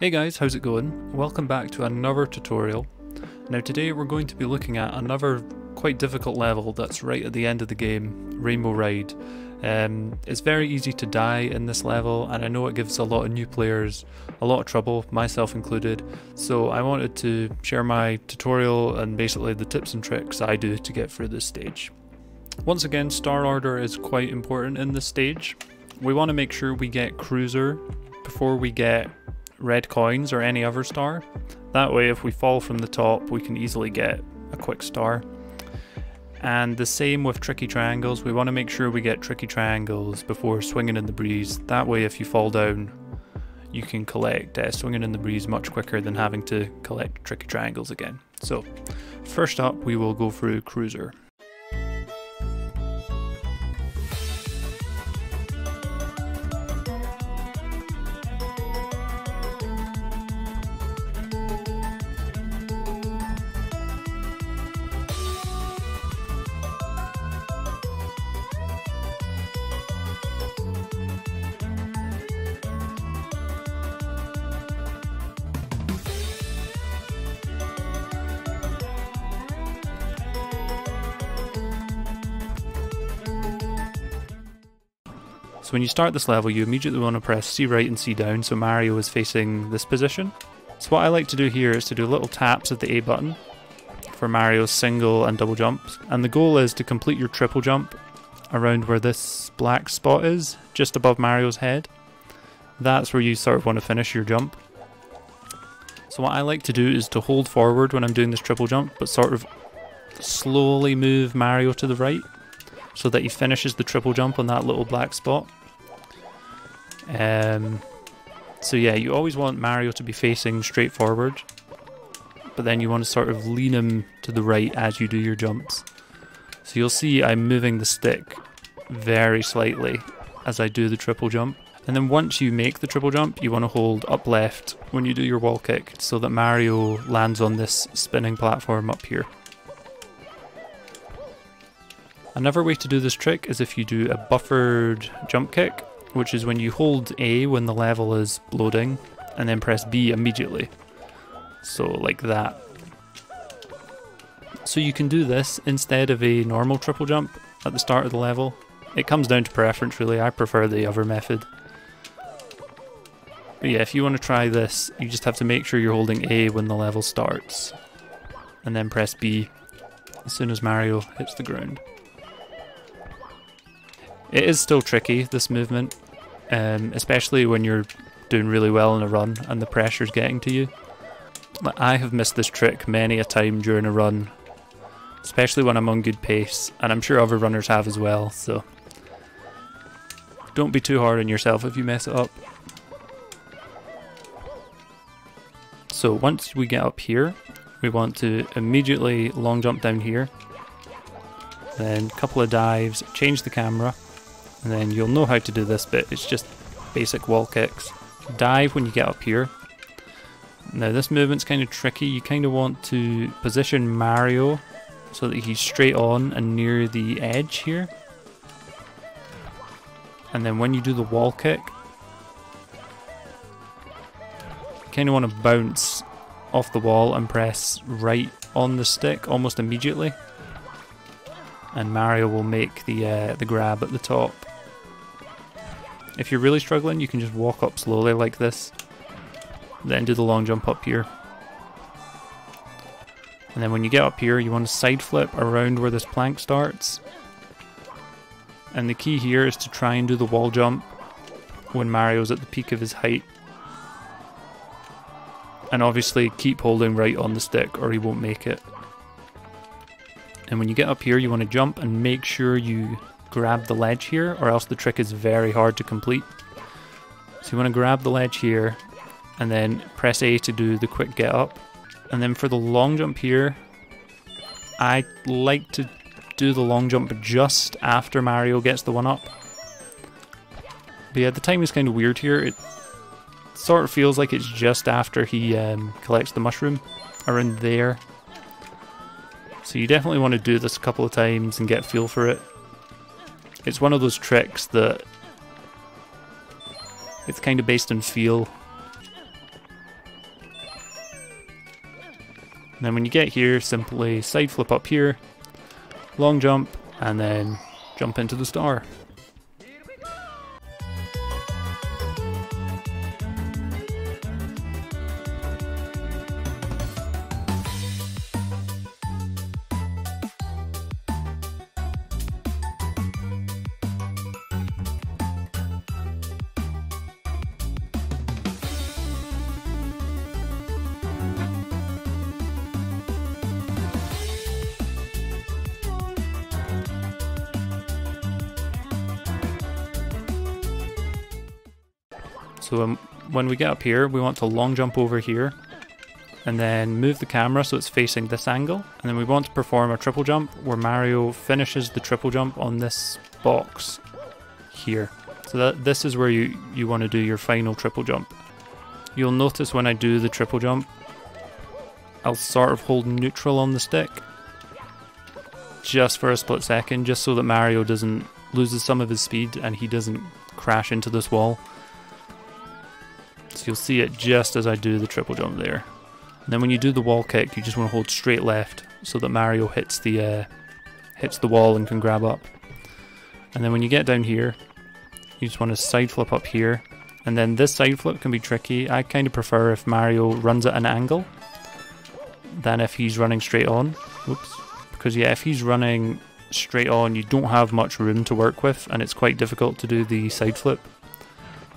Hey guys, how's it going? Welcome back to another tutorial. Now today we're going to be looking at another quite difficult level that's right at the end of the game, Rainbow Ride. Um, it's very easy to die in this level and I know it gives a lot of new players a lot of trouble, myself included, so I wanted to share my tutorial and basically the tips and tricks I do to get through this stage. Once again, star order is quite important in this stage. We want to make sure we get Cruiser before we get red coins or any other star. That way if we fall from the top we can easily get a quick star. And the same with tricky triangles, we want to make sure we get tricky triangles before swinging in the breeze. That way if you fall down you can collect uh, swinging in the breeze much quicker than having to collect tricky triangles again. So first up we will go through Cruiser. So when you start this level, you immediately want to press C right and C down so Mario is facing this position. So what I like to do here is to do little taps of the A button for Mario's single and double jumps. And the goal is to complete your triple jump around where this black spot is, just above Mario's head. That's where you sort of want to finish your jump. So what I like to do is to hold forward when I'm doing this triple jump, but sort of slowly move Mario to the right so that he finishes the triple jump on that little black spot. Um, so yeah, you always want Mario to be facing straight forward, but then you want to sort of lean him to the right as you do your jumps. So you'll see I'm moving the stick very slightly as I do the triple jump. And then once you make the triple jump, you want to hold up left when you do your wall kick so that Mario lands on this spinning platform up here. Another way to do this trick is if you do a buffered jump kick, which is when you hold A when the level is loading and then press B immediately. So like that. So you can do this instead of a normal triple jump at the start of the level. It comes down to preference really, I prefer the other method. But yeah, if you want to try this, you just have to make sure you're holding A when the level starts. And then press B as soon as Mario hits the ground. It is still tricky, this movement, um, especially when you're doing really well in a run and the pressure's getting to you. I have missed this trick many a time during a run, especially when I'm on good pace, and I'm sure other runners have as well, so don't be too hard on yourself if you mess it up. So once we get up here, we want to immediately long jump down here, then a couple of dives, change the camera, and then you'll know how to do this bit. It's just basic wall kicks. Dive when you get up here. Now this movement's kind of tricky. You kind of want to position Mario so that he's straight on and near the edge here. And then when you do the wall kick, you kind of want to bounce off the wall and press right on the stick almost immediately. And Mario will make the uh, the grab at the top. If you're really struggling, you can just walk up slowly like this, then do the long jump up here. And then when you get up here, you want to side flip around where this plank starts. And the key here is to try and do the wall jump when Mario's at the peak of his height. And obviously keep holding right on the stick or he won't make it. And when you get up here, you want to jump and make sure you grab the ledge here or else the trick is very hard to complete. So you want to grab the ledge here and then press A to do the quick get up. And then for the long jump here, I like to do the long jump just after Mario gets the one up. But yeah, the time is kind of weird here. It sort of feels like it's just after he um, collects the mushroom, around there. So you definitely want to do this a couple of times and get feel for it. It's one of those tricks that it's kind of based on feel. And then when you get here, simply side flip up here, long jump, and then jump into the star. So um, when we get up here, we want to long jump over here and then move the camera so it's facing this angle. And then we want to perform a triple jump where Mario finishes the triple jump on this box here. So that this is where you, you want to do your final triple jump. You'll notice when I do the triple jump, I'll sort of hold neutral on the stick just for a split second, just so that Mario doesn't loses some of his speed and he doesn't crash into this wall. So you'll see it just as I do the triple jump there. And then when you do the wall kick, you just want to hold straight left so that Mario hits the uh, hits the wall and can grab up. And then when you get down here, you just want to side flip up here. And then this side flip can be tricky. I kind of prefer if Mario runs at an angle than if he's running straight on. Oops. Because yeah, if he's running straight on, you don't have much room to work with, and it's quite difficult to do the side flip.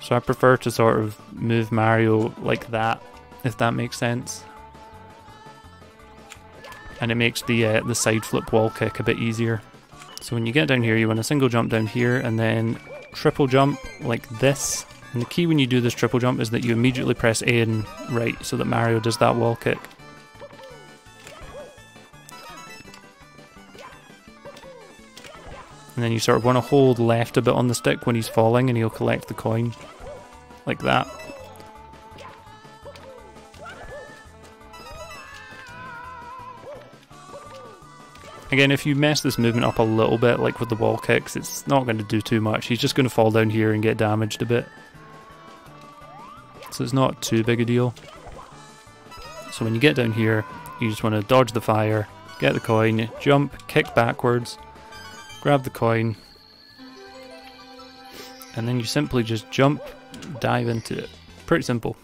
So I prefer to sort of move Mario like that, if that makes sense. And it makes the uh, the side flip wall kick a bit easier. So when you get down here, you want a single jump down here and then triple jump like this. And the key when you do this triple jump is that you immediately press A and right so that Mario does that wall kick. And then you sort of want to hold left a bit on the stick when he's falling and he'll collect the coin. Like that. Again, if you mess this movement up a little bit, like with the wall kicks, it's not going to do too much. He's just going to fall down here and get damaged a bit. So it's not too big a deal. So when you get down here, you just want to dodge the fire, get the coin, jump, kick backwards, grab the coin, and then you simply just jump, dive into it. Pretty simple.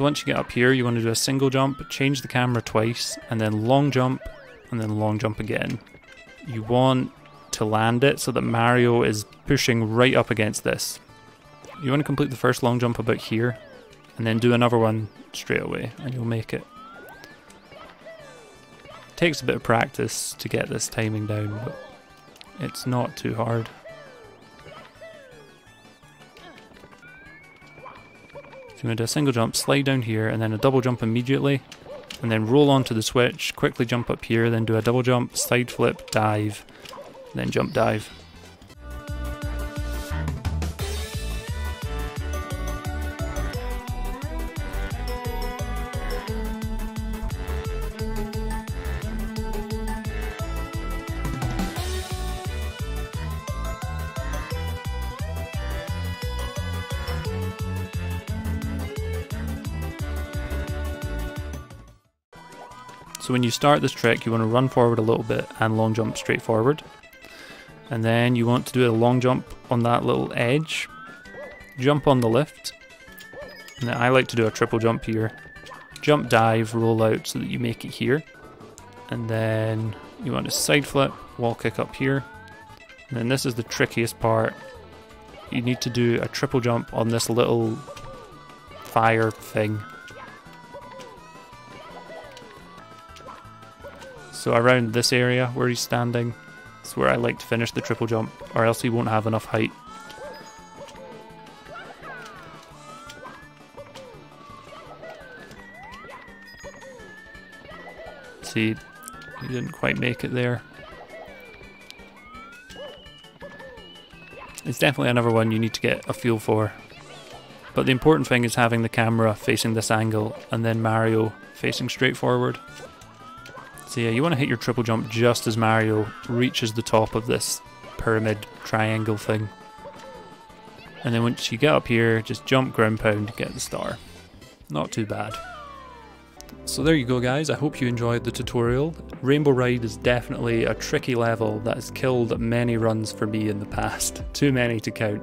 So once you get up here, you want to do a single jump, change the camera twice, and then long jump, and then long jump again. You want to land it so that Mario is pushing right up against this. You want to complete the first long jump about here, and then do another one straight away, and you'll make it. it takes a bit of practice to get this timing down, but it's not too hard. So you're going to do a single jump, slide down here, and then a double jump immediately. And then roll onto the switch, quickly jump up here, then do a double jump, side flip, dive, then jump dive. So when you start this trick, you want to run forward a little bit and long jump straight forward. And then you want to do a long jump on that little edge. Jump on the lift. And then I like to do a triple jump here. Jump, dive, roll out so that you make it here. And then you want to side flip, wall kick up here. And then this is the trickiest part. You need to do a triple jump on this little fire thing So around this area where he's standing is where I like to finish the triple jump or else he won't have enough height. See, he didn't quite make it there. It's definitely another one you need to get a feel for. But the important thing is having the camera facing this angle and then Mario facing straight forward. So yeah, you want to hit your triple jump just as Mario reaches the top of this pyramid triangle thing. And then once you get up here, just jump ground pound to get the star. Not too bad. So there you go guys, I hope you enjoyed the tutorial. Rainbow Ride is definitely a tricky level that has killed many runs for me in the past. Too many to count.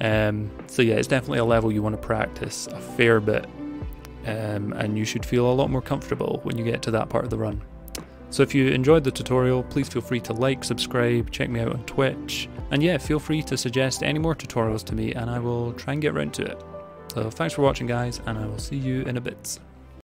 Um, so yeah, it's definitely a level you want to practice a fair bit. Um, and you should feel a lot more comfortable when you get to that part of the run. So if you enjoyed the tutorial, please feel free to like, subscribe, check me out on Twitch, and yeah, feel free to suggest any more tutorials to me and I will try and get around to it. So thanks for watching guys, and I will see you in a bit.